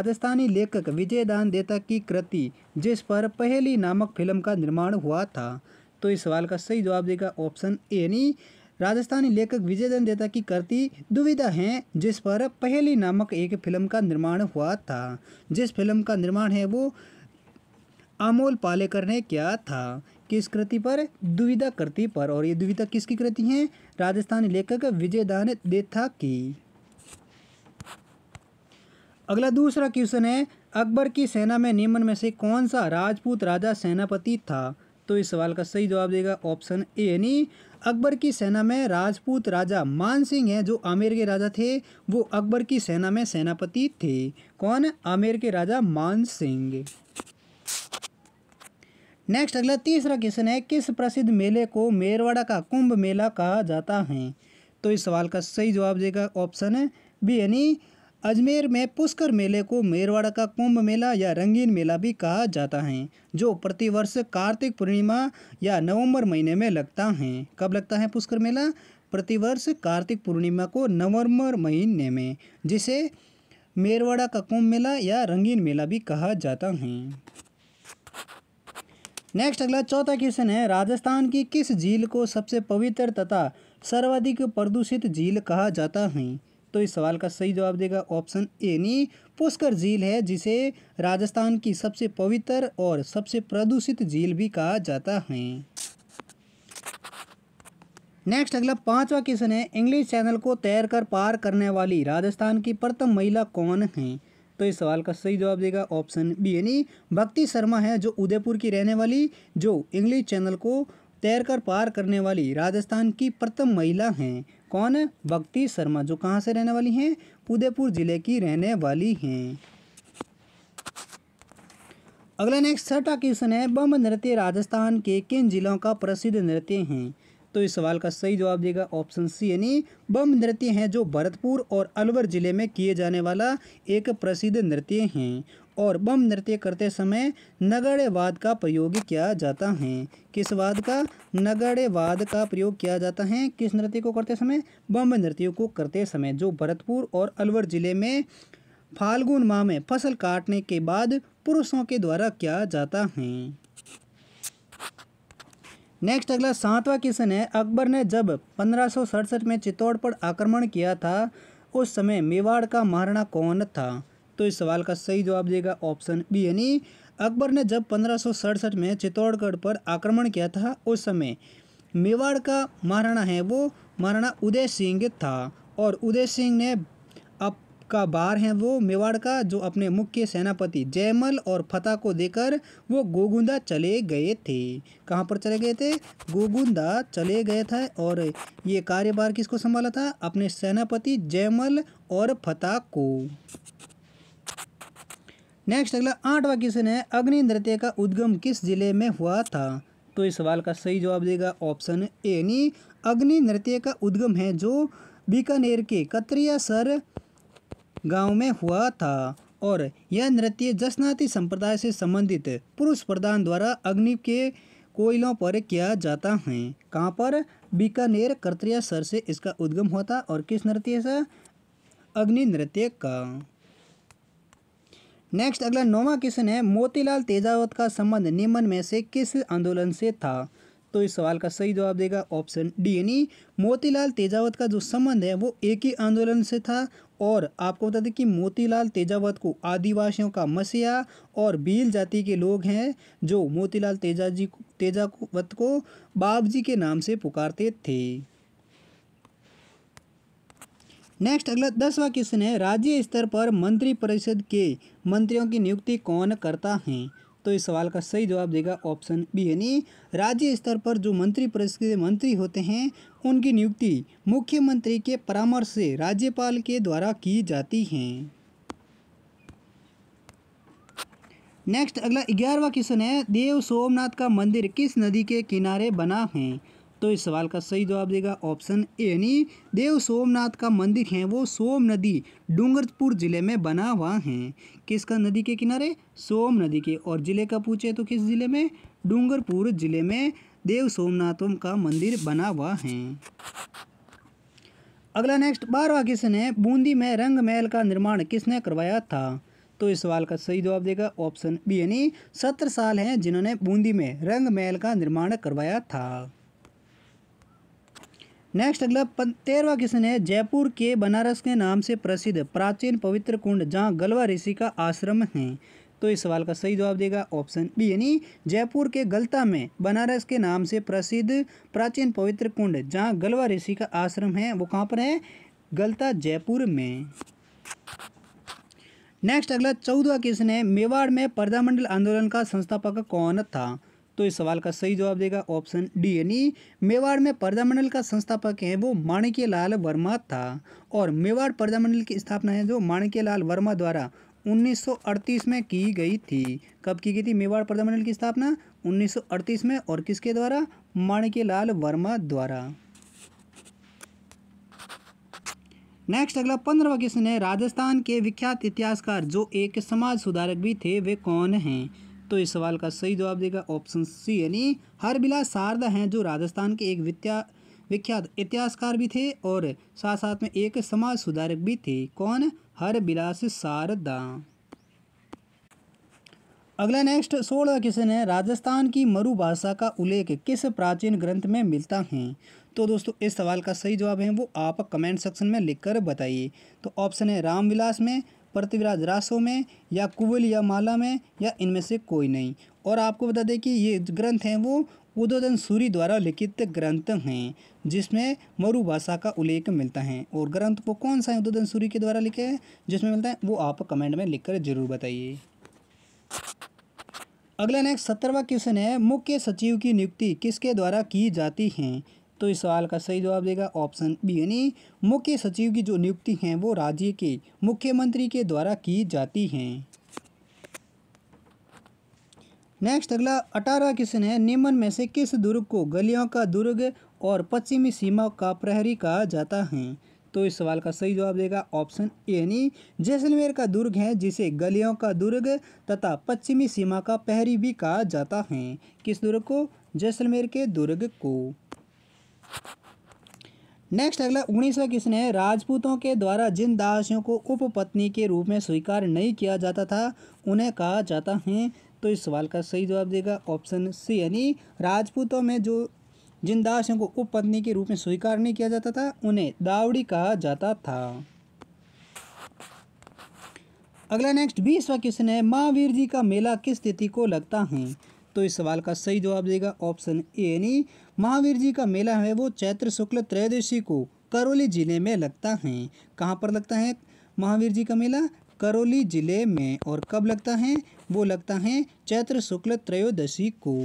राजस्थानी लेखक विजयदान देता की कृति, जिस पर पहली नामक फ़िल्म का निर्माण हुआ था। तो इस सवाल का सही जवाब देगा ऑप्शन ए, यानी राजस्थानी लेखक विजयदान देता की कृति दुविधा है, जिस पर पहली नामक एक फ़िल्म का निर्माण हुआ था। जिस फ़िल्म का निर्माण है वो अमोल पालेकर ने किया था। किस कृति पर? दुविधा कृति पर। और ये दुविधा किसकी कृति है? राजस्थानी लेखक विजयदान देथा की। अगला दूसरा क्वेश्चन है, अकबर की सेना में निम्न में से कौन सा राजपूत राजा सेनापति था? तो इस सवाल का सही जवाब देगा ऑप्शन ए, यानी अकबर की सेना में राजपूत राजा मान सिंह है, जो आमेर के राजा थे, वो अकबर की सेना में सेनापति थे। कौन? आमेर के राजा मान सिंह। नेक्स्ट अगला तीसरा क्वेश्चन है, किस प्रसिद्ध मेले को मेरवाड़ा का कुंभ मेला कहा जाता है? तो इस सवाल का सही जवाब देगा ऑप्शन बी, यानी अजमेर में पुष्कर मेले को मेरवाड़ा का कुंभ मेला या रंगीन मेला भी कहा जाता है, जो प्रतिवर्ष कार्तिक पूर्णिमा या नवंबर महीने में लगता है। कब लगता है पुष्कर मेला? प्रतिवर्ष कार्तिक पूर्णिमा को नवंबर महीने में, जिसे मेरवाड़ा का कुंभ मेला या रंगीन मेला भी कहा जाता है। नेक्स्ट अगला चौथा क्वेश्चन है, राजस्थान की किस झील को सबसे पवित्र तथा सर्वाधिक प्रदूषित झील कहा जाता है? तो इस सवाल का सही जवाब देगा ऑप्शन ए नी पुष्कर झील है, जिसे राजस्थान की सबसे पवित्र और सबसे प्रदूषित झील भी कहा जाता है। नेक्स्ट अगला पांचवा क्वेश्चन है इंग्लिश चैनल को तैर कर पार करने वाली राजस्थान की प्रथम महिला कौन है? तो इस सवाल का सही जवाब देगा ऑप्शन बी, यानी भक्ति शर्मा है, जो उदयपुर की रहने वाली, जो इंग्लिश चैनल को तैरकर पार करने वाली राजस्थान की प्रथम महिला हैं। कौन? भक्ति शर्मा, जो कहाँ से रहने वाली हैं? उदयपुर ज़िले की रहने वाली हैं। अगला नेक्स्ट छठा क्वेश्चन है, बम नृत्य राजस्थान के किन जिलों का प्रसिद्ध नृत्य हैं? तो इस सवाल का सही जवाब देगा ऑप्शन सी, यानी बम नृत्य हैं जो भरतपुर और अलवर ज़िले में किए जाने वाला एक प्रसिद्ध नृत्य हैं और बम नृत्य करते समय नगड़े वाद का प्रयोग किया जाता है। किस वाद का? नगड़े वाद का प्रयोग किया जाता है किस नृत्य को करते समय? बम नृत्यों को करते समय, जो भरतपुर और अलवर ज़िले में फाल्गुन माह में फ़सल काटने के बाद पुरुषों के द्वारा किया जाता है। नेक्स्ट, अगला सातवां क्वेश्चन है। अकबर ने जब पंद्रह में चित्तौड़ पर आक्रमण किया था, उस समय मेवाड़ का महाराणा कौन था? तो इस सवाल का सही जवाब देगा ऑप्शन बी, यानी अकबर ने जब पंद्रह में चित्तौड़गढ़ पर आक्रमण किया था, उस समय मेवाड़ का महाराणा है वो महाराणा उदय सिंह था। और उदय सिंह ने का बार है वो मेवाड़ का जो अपने मुख्य सेनापति जयमल और फतेह को देकर वो गोगुंदा चले गए थे। कहाँ पर चले गए थे? गोगुंदा चले गए थे और ये कार्यभार किसको संभाला था? अपने सेनापति जयमल और फतेह को। नेक्स्ट अगला आठवां क्वेश्चन है अग्नि नृत्य का उद्गम किस ज़िले में हुआ था? तो इस सवाल का सही जवाब देगा ऑप्शन ए, यानी अग्नि नृत्य का उद्गम है जो बीकानेर के कतरिया सर गाँव में हुआ था और यह नृत्य जसनाती संप्रदाय से संबंधित पुरुष प्रधान द्वारा अग्नि के कोयलों पर किया जाता है। कहाँ पर? बीकानेर कतरिया सर से इसका उद्गम था और किस नृत्य से? अग्नि नृत्य का। नेक्स्ट, अगला नौवा क्वेश्चन है। मोतीलाल तेजावत का संबंध निम्न में से किस आंदोलन से था? तो इस सवाल का सही जवाब देगा ऑप्शन डी। यानी मोतीलाल तेजावत का जो संबंध है, वो एक ही आंदोलन से था और आपको बता दें कि मोतीलाल तेजावत को आदिवासियों का मसीहा और भील जाति के लोग हैं जो मोतीलाल तेजा जी तेजावत को बाबजी के नाम से पुकारते थे। नेक्स्ट, अगला दसवा क्वेश्चन है, राज्य स्तर पर मंत्री परिषद के मंत्रियों की नियुक्ति कौन करता है? तो इस सवाल का सही जवाब देगा ऑप्शन बी। यानी राज्य स्तर पर जो मंत्री परिषद के मंत्री होते हैं, उनकी नियुक्ति मुख्यमंत्री के परामर्श से राज्यपाल के द्वारा की जाती हैं। नेक्स्ट, अगला ग्यारहवा क्वेश्चन है, देव सोमनाथ का मंदिर किस नदी के किनारे बना है? तो इस सवाल का सही जवाब देगा ऑप्शन ए, यानी देव सोमनाथ का मंदिर है, वो सोम नदी डूंगरपुर ज़िले में बना हुआ है। किसका नदी के किनारे? सोम नदी के। और ज़िले का पूछे तो किस ज़िले में? डूंगरपुर ज़िले में देव सोमनाथों का मंदिर बना हुआ है। अगला नेक्स्ट बारहवा क्वेश्चन है, बूंदी में रंग महल का निर्माण किसने करवाया था? तो इस सवाल का सही जवाब देगा ऑप्शन बी, यानी सत्रह साल हैं जिन्होंने बूंदी में रंग महल का निर्माण करवाया था। नेक्स्ट अगला तेरहवा क्वेश्चन है, जयपुर के बनारस के नाम से प्रसिद्ध प्राचीन पवित्र कुंड, जहाँ गलवा ऋषि का आश्रम है। तो इस सवाल का सही जवाब देगा ऑप्शन बी यानी जयपुर के गलता में बनारस के नाम से प्रसिद्ध प्राचीन पवित्र कुंड, जहाँ गलवा ऋषि का आश्रम है, वो कहाँ पर है? गलता जयपुर में। नेक्स्ट अगला चौदवा क्वेश्चन है, मेवाड़ में पर्दामंडल आंदोलन का संस्थापक कौन था? तो इस सवाल का सही जवाब देगा ऑप्शन डी। यानी मेवाड़ में पर्दामंडल का संस्थापक है वो माणिक्य लाल वर्मा था। और मेवाड़ पर्दामंडल की स्थापना है जो माणिक्य लाल वर्मा द्वारा 1938 में की गई थी। कब की गई थी? मेवाड़ पर्दामंडल की स्थापना 1938 में और किसके द्वारा? माणिक्य लाल वर्मा द्वारा। नेक्स्ट, अगला पंद्रहवा क्वेश्चन है। राजस्थान के विख्यात इतिहासकार जो एक समाज सुधारक भी थे, वे कौन हैं? तो इस सवाल का सही जवाब देगा ऑप्शन सी, यानी हरबिलास शारदा हैं जो राजस्थान के एक विद्या विख्यात इतिहासकार भी थे और साथ साथ में एक समाज सुधारक भी थे। कौन? हरबिलास शारदा अगला नेक्स्ट सोलह क्वेश्चन है। राजस्थान की मरु भाषा का उल्लेख किस प्राचीन ग्रंथ में मिलता है? तो दोस्तों, इस सवाल का सही जवाब है वो आप कमेंट सेक्शन में लिखकर बताइए। तो ऑप्शन है रामविलास में पृथ्वीराज रासों में या कुवल या माला में या इनमें से कोई नहीं। और आपको बता दें कि ये ग्रंथ हैं वो उदोदन सूरी द्वारा लिखित ग्रंथ हैं, जिसमें मरु भाषा का उल्लेख मिलता है। और ग्रंथ वो कौन सा है उदोदन सूरी के द्वारा लिखे हैं, जिसमें मिलता है, वो आप कमेंट में लिखकर ज़रूर बताइए। अगला नेक्स्ट सत्तरवा क्वेश्चन है, मुख्य सचिव की नियुक्ति किसके द्वारा की जाती है? तो इस सवाल का सही जवाब देगा ऑप्शन बी, यानी मुख्य सचिव की जो नियुक्ति है, वो राज्य के मुख्यमंत्री के द्वारा की जाती हैं। नेक्स्ट, अगला, अठारह क्वेश्चन है, निम्न में से किस दुर्ग को गलियों का दुर्ग और पश्चिमी सीमा का प्रहरी कहा जाता है? तो इस सवाल का सही जवाब देगा ऑप्शन ए, यानी जैसलमेर का दुर्ग है, जिसे गलियों का दुर्ग तथा पश्चिमी सीमा का प्रहरी भी कहा जाता है। किस दुर्ग को? जैसलमेर के दुर्ग को। नेक्स्ट अगला उन्नीसवा क्वेश्चन है। राजपूतों के द्वारा जिन दासियों को उपपत्नी के रूप में स्वीकार नहीं किया जाता था, उन्हें कहा जाता है। तो इस सवाल का सही जवाब देगा ऑप्शन सी, यानी राजपूतों में जो जिन दासियों को उपपत्नी के रूप में स्वीकार नहीं किया जाता था, उन्हें दावड़ी कहा जाता था। अगला नेक्स्ट बीसवा क्वेश्चन है। महावीर जी का मेला किस तिथि को लगता है? तो इस सवाल का सही जवाब देगा ऑप्शन ए, यानी महावीर जी का मेला है वो चैत्र शुक्ल त्रयोदशी को करौली ज़िले में लगता है। कहाँ पर लगता है महावीर जी का मेला? करौली ज़िले में। और कब लगता है? वो लगता है चैत्र शुक्ल त्रयोदशी को।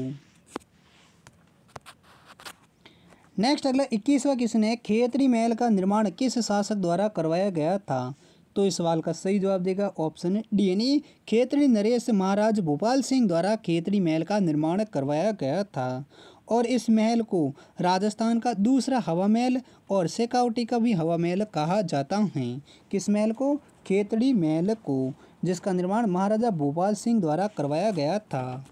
नेक्स्ट अगला इक्कीसवा क्वेश्चन है, खेतरी महल का निर्माण किस शासक द्वारा करवाया गया था? तो इस सवाल का सही जवाब देगा ऑप्शन डी, यानी खेतड़ी नरेश महाराज भोपाल सिंह द्वारा खेतरी महल का निर्माण करवाया गया था। और इस महल को राजस्थान का दूसरा हवा महल और शेखावटी का भी हवा महल कहा जाता है। किस महल को? खेतड़ी महल को, जिसका निर्माण महाराजा भोपाल सिंह द्वारा करवाया गया था।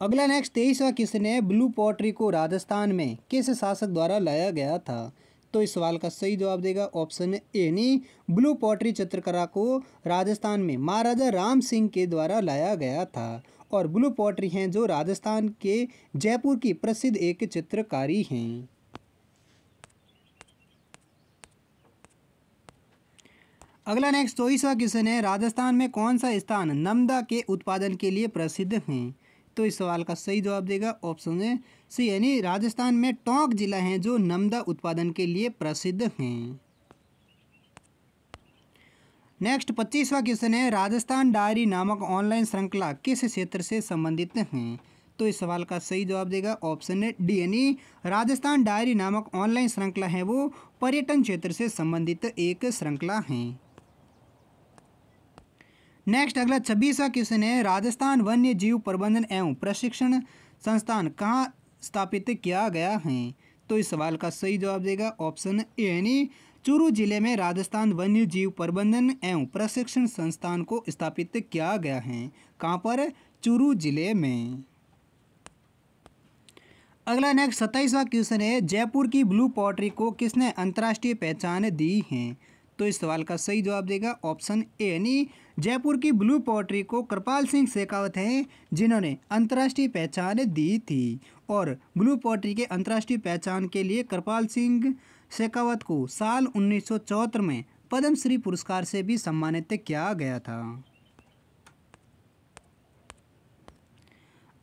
अगला नेक्स्ट तेईसवा किसने ब्लू पॉटरी को राजस्थान में किस शासक द्वारा लाया गया था? तो इस सवाल का सही जवाब देगा ऑप्शन ए, यानी ब्लू पॉटरी चित्रकला को राजस्थान में महाराजा राम सिंह के द्वारा लाया गया था। और ब्लू पॉटरी हैं जो राजस्थान के जयपुर की प्रसिद्ध एक चित्रकारी हैं। अगला नेक्स्ट चौबीसवा क्वेश्चन है, राजस्थान में कौन सा स्थान नमदा के उत्पादन के लिए प्रसिद्ध हैं? तो इस सवाल का सही जवाब देगा ऑप्शन है सी यानी राजस्थान में टोंक जिला है जो नमदा उत्पादन के लिए प्रसिद्ध हैं। नेक्स्ट, पच्चीसवा क्वेश्चन है, राजस्थान डायरी नामक ऑनलाइन श्रृंखला किस क्षेत्र से संबंधित हैं? तो इस सवाल का सही जवाब देगा ऑप्शन डी, यानी राजस्थान डायरी नामक ऑनलाइन श्रृंखला है, वो पर्यटन क्षेत्र से संबंधित एक श्रृंखला है। नेक्स्ट, अगला छब्बीसवा क्वेश्चन है, राजस्थान वन्य जीव प्रबंधन एवं प्रशिक्षण संस्थान कहाँ स्थापित किया गया है। तो इस सवाल का सही जवाब देगा ऑप्शन ए, यानी चूरू ज़िले में राजस्थान वन्य जीव प्रबंधन एवं प्रशिक्षण संस्थान को स्थापित किया गया है। कहाँ पर? चूरू ज़िले में। अगला नेक्स्ट सत्ताईसवा क्वेश्चन है, जयपुर की ब्लू पॉटरी को किसने अंतर्राष्ट्रीय पहचान दी है? तो इस सवाल का सही जवाब देगा ऑप्शन ए, यानी जयपुर की ब्लू पोट्री को कृपाल सिंह शेखावत हैं, जिन्होंने अंतर्राष्ट्रीय पहचान दी थी। और ब्लू पॉटरी के अंतर्राष्ट्रीय पहचान के लिए कृपाल सिंह शेखावत को साल उन्नीस सौ चौहत्तर में पद्मश्री पुरस्कार से भी सम्मानित किया गया था।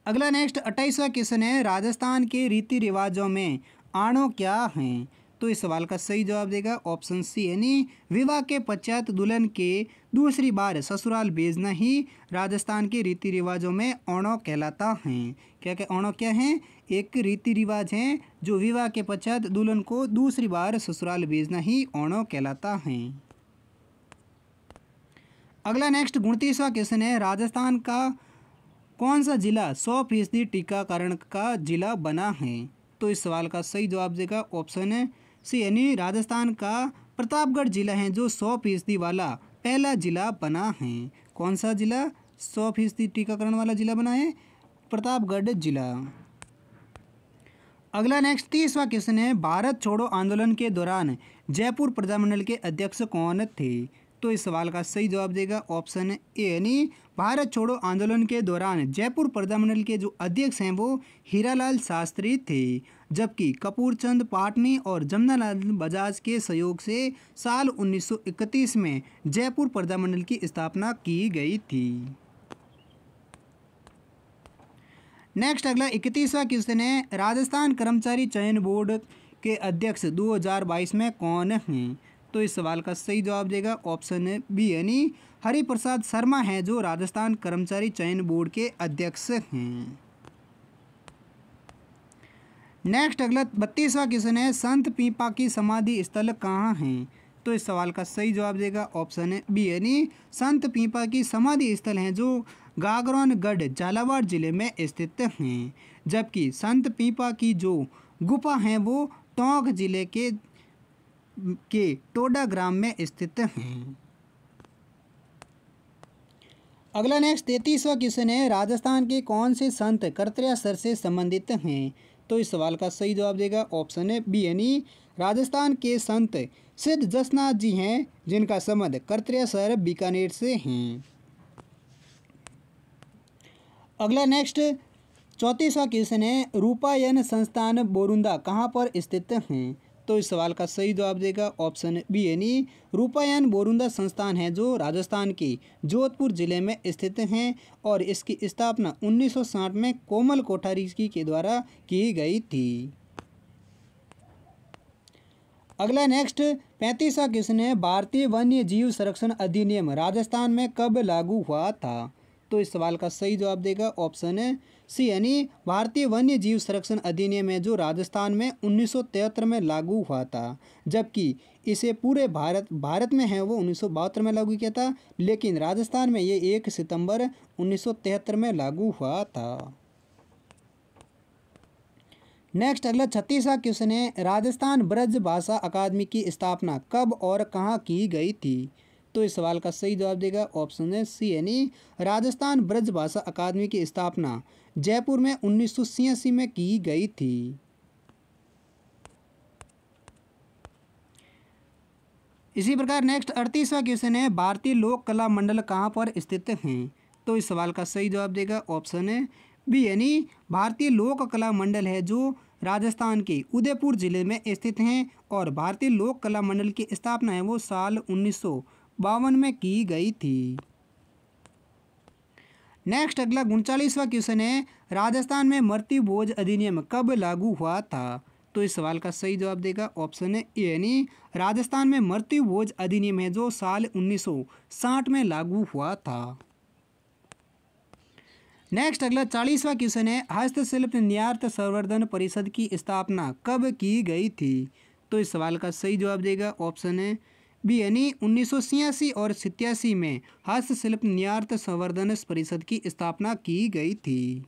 अगला नेक्स्ट अट्ठाईसवा क्वेश्चन है राजस्थान के रीति रिवाजों में आणो क्या हैं? तो इस सवाल का सही जवाब देगा ऑप्शन सी, यानी विवाह के पश्चात दुल्हन के दूसरी बार ससुराल भेजना ही राजस्थान के रीति रिवाजों में ओणो कहलाता है। क्या क्या ओणो क्या है? एक रीति रिवाज है जो विवाह के पश्चात दुल्हन को दूसरी बार ससुराल भेजना ही ओणो कहलाता है। अगला नेक्स्ट उनतीसवा क्वेश्चन है, राजस्थान का कौन सा जिला सौ फ़ीसदी टीकाकरण का जिला बना है? तो इस सवाल का सही जवाब देगा ऑप्शन है सी यानी राजस्थान का प्रतापगढ़ जिला है जो सौ फ़ीसदी वाला पहला जिला बना है। कौन सा जिला? सौ फ़ीसदी टीकाकरण वाला जिला बना है, प्रतापगढ़ जिला। अगला नेक्स्ट तीसवा क्वेश्चन है भारत छोड़ो आंदोलन के दौरान जयपुर प्रजामंडल के अध्यक्ष कौन थे? तो इस सवाल का सही जवाब देगा ऑप्शन ए, यानी भारत छोड़ो आंदोलन के दौरान जयपुर प्रजामंडल के जो अध्यक्ष हैं वो हीरालाल शास्त्री थे, जबकि कपूरचंद पाटनी और जमनालाल बजाज के सहयोग से साल 1931 में जयपुर प्रजामंडल की स्थापना की गई थी। नेक्स्ट, अगला इकतीसवा क्वेश्चन है राजस्थान कर्मचारी चयन बोर्ड के अध्यक्ष 2022 में कौन हैं? तो इस सवाल का सही जवाब देगा ऑप्शन बी, यानी हरिप्रसाद शर्मा हैं, जो राजस्थान कर्मचारी चयन बोर्ड के अध्यक्ष हैं। नेक्स्ट, अगला बत्तीसवा क्वेश्चन है, संत पीपा की समाधि स्थल कहाँ है? तो इस सवाल का सही जवाब देगा ऑप्शन बी, यानी संत पीपा की समाधि स्थल हैं, जो गागरौनगढ़, झालावाड़ ज़िले में स्थित हैं। जबकि संत पीपा की जो गुफा हैं, वो टोंक ज़िले के के टोडा ग्राम में स्थित हैं। अगला नेक्स्ट तैतीसवा क्वेश्चन है राजस्थान के कौन से संत कर्तव्यासर से संबंधित हैं? तो इस सवाल का सही जवाब देगा ऑप्शन है बी यानी राजस्थान के संत सिद्ध जसनाथ जी हैं, जिनका संबंध कर्तव्यासर बीकानेर से हैं। अगला नेक्स्ट चौतीसवा क्वेश्चन है रूपायन संस्थान बोरुंदा कहाँ पर स्थित हैं? तो इस सवाल का सही जवाब देगा ऑप्शन बी, यानी रूपायन बोरुंदा संस्थान है जो राजस्थान के जोधपुर ज़िले में स्थित हैं और इसकी स्थापना 1960 में कोमल कोठारी के द्वारा की गई थी। अगला नेक्स्ट पैंतीसवा क्वेश्चन है भारतीय वन्य जीव संरक्षण अधिनियम राजस्थान में कब लागू हुआ था? तो इस सवाल का सही जवाब देगा ऑप्शन है सी, यानी भारतीय वन्य जीव संरक्षण अधिनियम है जो राजस्थान में उन्नीस में लागू हुआ था, जबकि इसे पूरे भारत भारत में है, वो उन्नीस में लागू किया था, लेकिन राजस्थान में ये एक सितंबर उन्नीस सौ तिहत्तर में लागू हुआ था। नेक्स्ट, अगला छत्तीसवा क्वेश्चन है, राजस्थान ब्रज भाषा अकादमी की स्थापना कब और कहाँ की गई थी? तो इस सवाल का सही जवाब देगा ऑप्शन है सी, यानी राजस्थान ब्रज भाषा अकादमी की स्थापना जयपुर में उन्नीस में की गई थी। इसी प्रकार नेक्स्ट अड़तीसवा क्वेश्चन है, भारतीय लोक कला मंडल कहाँ पर स्थित हैं? तो इस सवाल का सही जवाब देगा ऑप्शन है बी, यानी भारतीय लोक कला मंडल है जो राजस्थान के उदयपुर ज़िले में स्थित हैं और भारतीय लोक कला मंडल की स्थापना है वो साल उन्नीस सौ बावन में की गई थी। नेक्स्ट अगला उनचालीसवा क्वेश्चन है, राजस्थान में मृत्यु भोज अधिनियम कब लागू हुआ था? तो इस सवाल का सही जवाब देगा ऑप्शन है यानी राजस्थान में मृत्यु भोज अधिनियम है जो साल 1960 में लागू हुआ था। नेक्स्ट अगला चालीसवा क्वेश्चन है, हस्तशिल्प न्यार्थ संवर्धन परिषद की स्थापना कब की गई थी? तो इस सवाल का सही जवाब देगा ऑप्शन है बी यानी उन्नीस सौ छियासी और सत्यासी में हस्तशिल्प न्यार्थ संवर्धन परिषद की स्थापना की गई थी।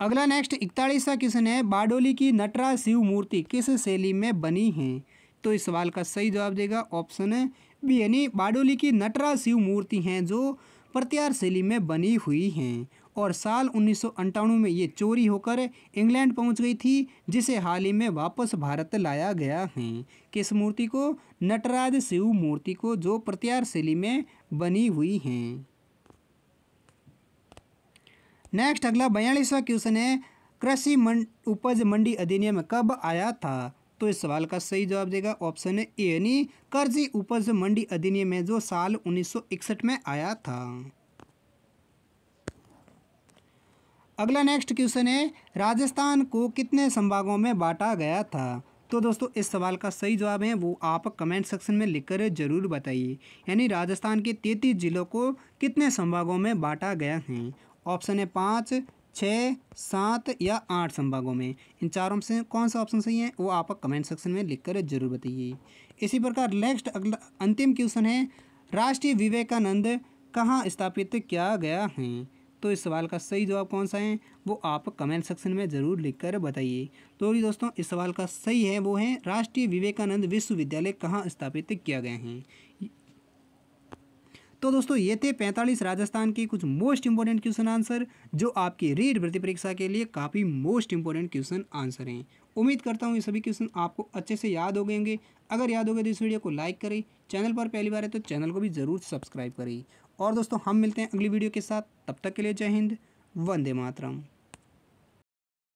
अगला नेक्स्ट इकतालीसवा क्वेश्चन है बाडोली की नटरा शिव मूर्ति किस शैली में बनी है? तो इस सवाल का सही जवाब देगा ऑप्शन बी यानी बाडोली की नटरा शिव मूर्ति हैं जो प्रत्यार शैली में बनी हुई हैं। और साल उन्नीस में ये चोरी होकर इंग्लैंड पहुँच गई थी, जिसे हाल ही में वापस भारत लाया गया है। किस मूर्ति को? नटराज शिव मूर्ति को, जो प्रत्यार शैली में बनी हुई हैं। नेक्स्ट, अगला बयालीसवा क्वेश्चन है, कृषि मंड, उपज मंडी अधिनियम कब आया था? तो इस सवाल का सही जवाब देगा ऑप्शन ए, यानी कृषि उपज मंडी अधिनियम है, जो साल 1961 में आया था। अगला नेक्स्ट क्वेश्चन है, राजस्थान को कितने संभागों में बांटा गया था? तो दोस्तों, इस सवाल का सही जवाब है, वो आप कमेंट सेक्शन में लिखकर ज़रूर बताइए। यानी राजस्थान के तैंतीस जिलों को कितने संभागों में बांटा गया है? ऑप्शन है पाँच छः सात या आठ संभागों में। इन चारों से कौन सा ऑप्शन सही है, वो आप कमेंट सेक्शन में लिखकर ज़रूर बताइए। इसी प्रकार नेक्स्ट अगला अंतिम क्वेश्चन है, राष्ट्रीय विवेकानंद कहाँ स्थापित किया गया है? तो इस सवाल का सही जवाब कौन सा है, वो आप कमेंट सेक्शन में ज़रूर लिखकर बताइए। तो ये दोस्तों, इस सवाल का सही है, वो है राष्ट्रीय विवेकानंद विश्वविद्यालय कहाँ स्थापित किया गया है? तो दोस्तों, ये थे पैंतालीस राजस्थान के कुछ मोस्ट इंपॉर्टेंट क्वेश्चन आंसर, जो आपकी रीड भर्ती परीक्षा के लिए काफ़ी मोस्ट इंपॉर्टेंट क्वेश्चन आंसर हैं। उम्मीद करता हूँ ये सभी क्वेश्चन आपको अच्छे से याद हो गएँगे अगर याद हो गए तो इस वीडियो को लाइक करें, चैनल पर पहली बार है तो चैनल को भी ज़रूर सब्सक्राइब करें। और दोस्तों, हम मिलते हैं अगली वीडियो के साथ। तब तक के लिए जय हिंद, वंदे मातरम।